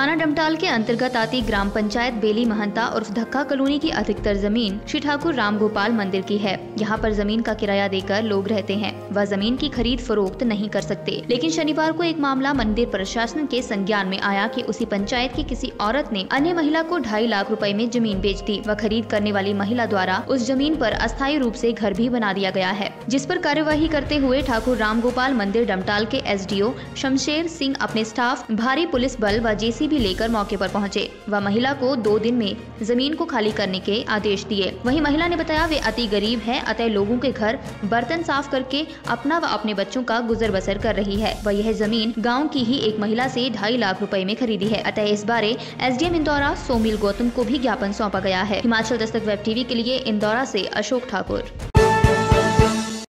थाना डमटाल के अंतर्गत आती ग्राम पंचायत बेली महंता और धक्का कॉलोनी की अधिकतर ज़मीन श्री ठाकुर राम गोपाल मंदिर की है। यहाँ पर ज़मीन का किराया देकर लोग रहते हैं। वह ज़मीन की खरीद फरोख्त नहीं कर सकते। लेकिन शनिवार को एक मामला मंदिर प्रशासन के संज्ञान में आया कि उसी पंचायत की किसी औरत ने अन्य महिला को ढाई लाख रुपए में ज़मीन बेच दी। व खरीद करने वाली महिला द्वारा उस ज़मीन पर अस्थायी रूप से घर भी बना दिया गया है। जिस पर कार्यवाही करते हुए ठाकुर राम गोपाल मंदिर डमटाल के एसडीओ शमशेर सिंह अपने स्टाफ, भारी पुलिस बल व जेसीबी लेकर मौके पर पहुँचे। व महिला को दो दिन में ज़मीन को खाली करने के आदेश दिए। वहीं महिला ने बताया, वे अति गरीब है, अतः लोगों के घर बर्तन साफ़ करके अपना व अपने बच्चों का गुजर बसर कर रही है। वह यह ज़मीन गाँव की ही एक महिला ऐसी ढाई लाख रूपए में खरीदी है। अतः इस बारे एसडीएम इंदौरा सोमिल गौतम को भी ज्ञापन सौंपा गया है। हिमाचल दस्तक वेब टीवी के लिए इंदौरा ऐसी अशोक ठाकुर।